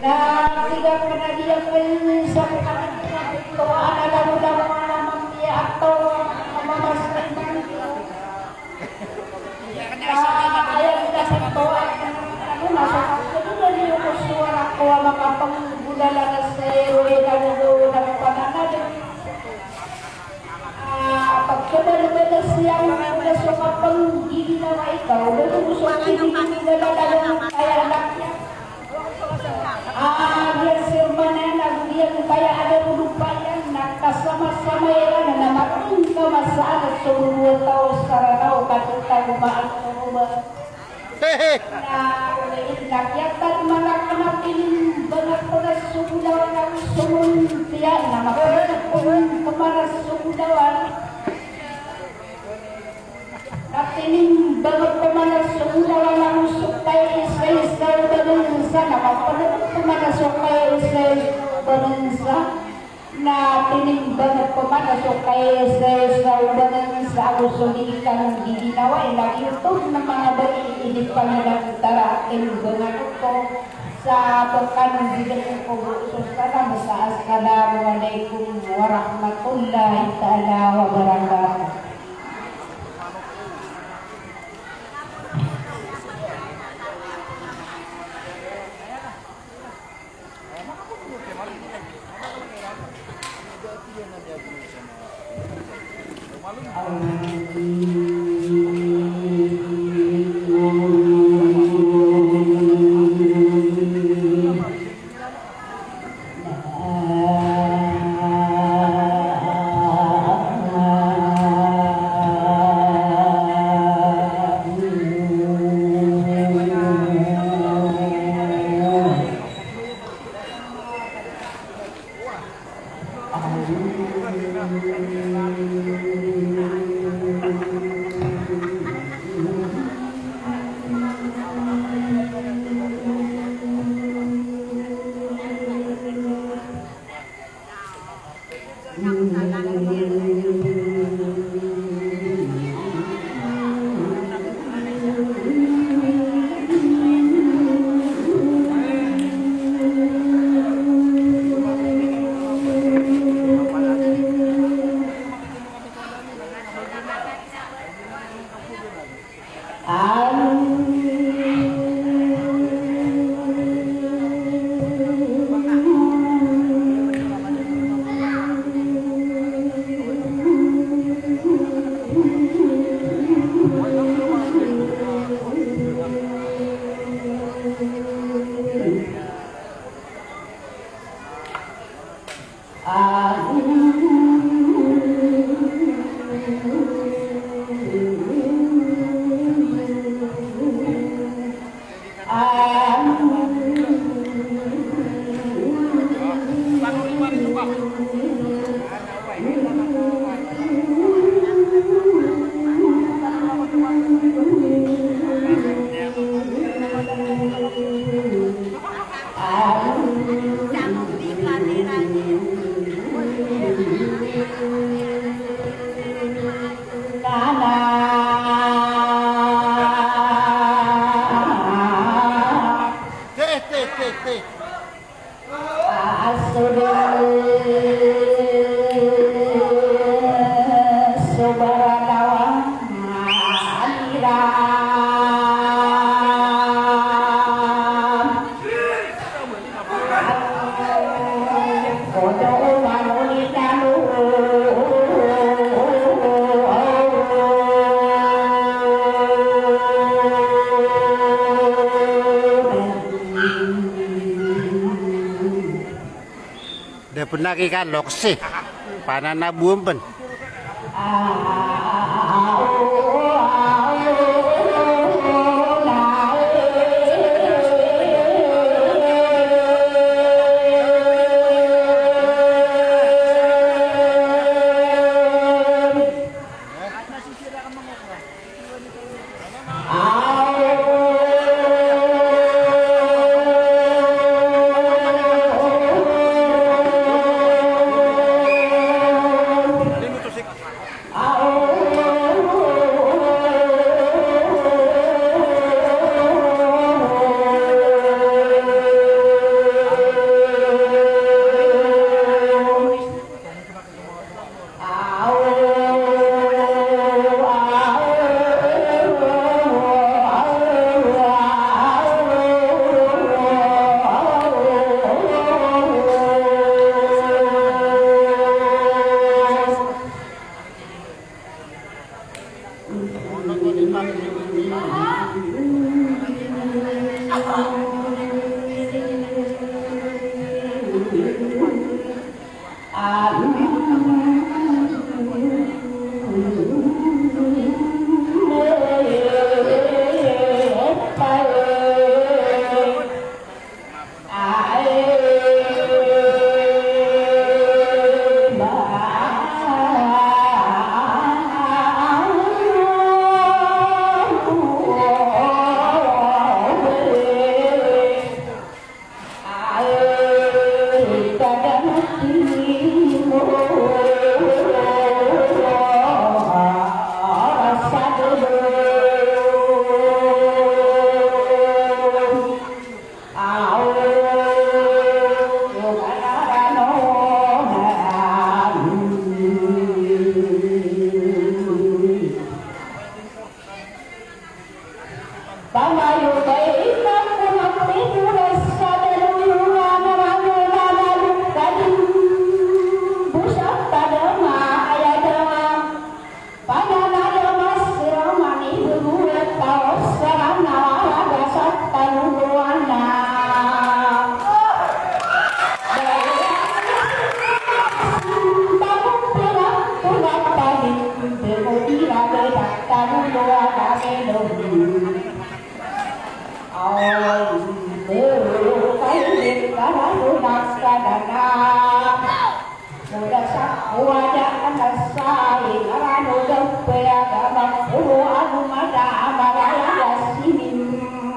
Na tidak kena dia ato mamamas na Ayaw kita sa tuwaan ano nasa kasunod niyo ko suwara ko makapangbulala na sa iyo na ng pananad pagkabalabalas siya na sa kapang ginawa ikaw, dahil gusto ko hindi nalalalang kaya anak niya. Biar sirmanan ang diyan kaya ada lupayan nakasama-sama yan na namakin ka masaan at sumuwa tao sa ranaw katuta gumaan ko ba. Na nakyatan malakanak in bangat ko na sumudawan ang sumuntiyan na makaroon ko kumaras sumudawan Katining bangat pemanas sumudawan ang sukay isa-isa minsan napapanood pumanasok kay Israel Bonanza na tinimban at pumanasok kay Israel Bonanza ang usulitan ng giginawa ay nagintog ng mga baliinit pa nilang tarakin Bonanza ko sa pagkanong bilang ko Assalamualaikum warahmatullahi taala wabarakatuh Pernah ikan loksi, panana buempen. Oh i'm not Pulang Tito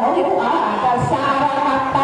Mohibur Anda ta.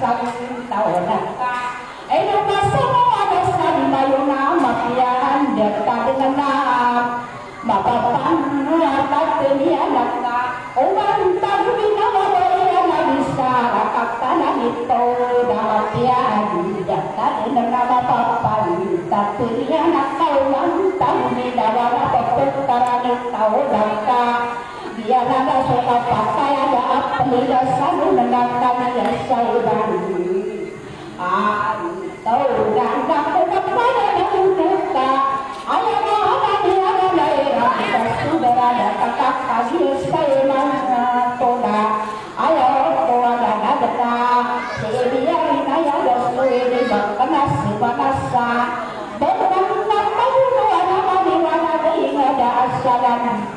saling taonaka eno masomo ada sabi mayuna makian dekta denena mabapan nuata bisa yang ada serta partai ada penindasan undang-undang yang saudari tahu undang-undang tetap pada undang-undang ayah ada di daerah saudara dan kakak kasih saya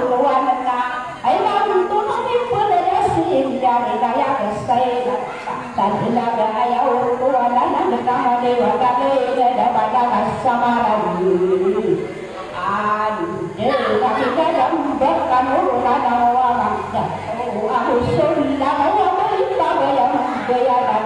luonnolla. Ei vantunut vippaleja siitä, mitä jakessa ei Tällä vähä joutua länne kamoni, vaikka meille tapatakas samaraviin. Anteella, mikä jampekka nurkan avamassa, ahus sulla, ja vaikka jampekka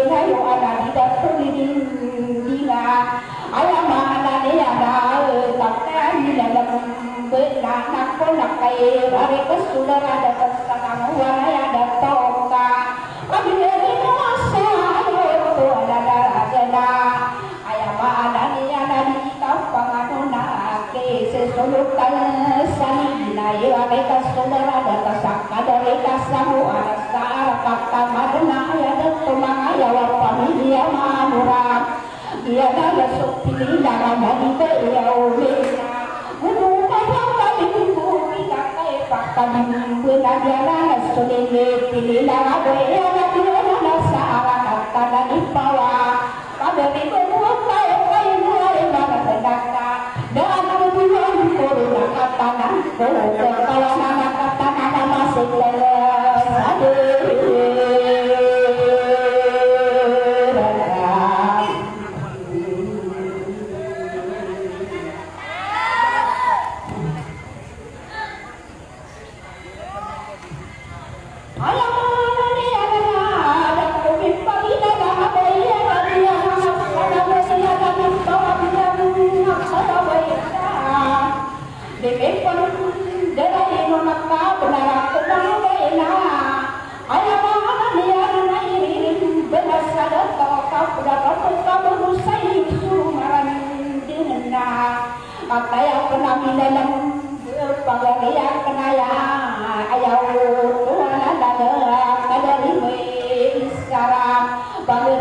Kesudara ada kesangan Wana ada toka Kami ini masa Ayo tu ada darajana Ayam ana ni ana di kampang anu nake. Sesulutan salina Iyo ane kasudara ada kesangka Dari kasamu ada saara kata madena Ya datu mangaya wa pamilya manurang Iya naga supili Nara mani ke Kakai pakta minggu Nadiana nasulili Pili nara doya Nadiana saara kata Nani pawa Kaberi kumua kaya kaya Mulai mana sedaka Dan kemudian Kuruna kata Nanti Kalau nama kata Nama masih Kata yang pernah dalam pagaya kenaya ayaw wala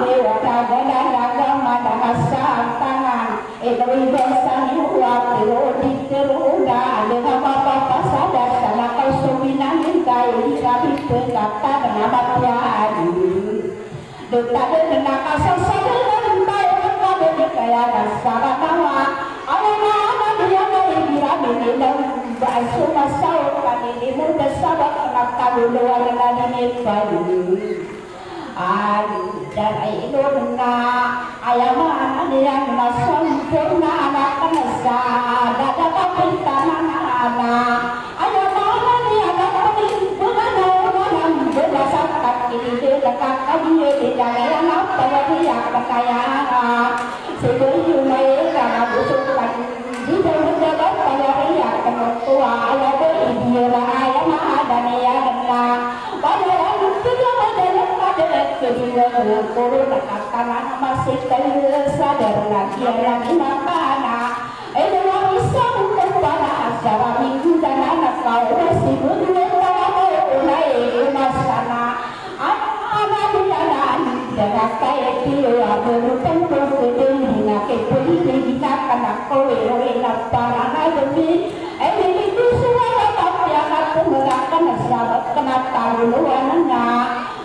mamadewa na gana nagamadanas sa tangan Ito'y besa ni Huwag tiro di tiro na Dengan mapapasada sa lakay suminanin kayo Ikabi pagkata na mapyaan Duta din na nakasasada na tayo Nagkabili kaya nasara nawa Ayaw na anak ibirami nilang Dahil sumasaw kanini mo Nasabak ang nagkaluluwa na naninipan Ay, dan ay ilun na anak niya na Sampur na anak na Ayaw pada kedua corona kata masih sadar lagi lagi makana eh bisa untuk para acara minggu dan anak kau masih berdua tahu naik masana anak jalan jangan kayak kilo berutang berutang hingga kepuli hingga kena kowe rela para nabi eh itu suara tapi aku mengatakan sahabat kena tahu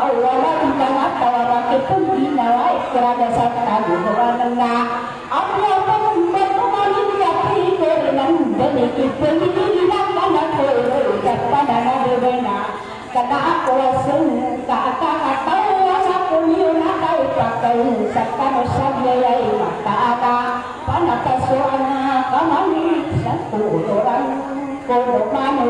wala kawala bidana kawala kependi nawa ikrada sakta gurana na apa apa membantu mali dia pikir nan bani kependi dina kana ko pada na bebena kana aku sen ka ka ka wala ko ni na ka pakai sakta no sabya ya mata ada pana kasuana kamani satu orang ko manu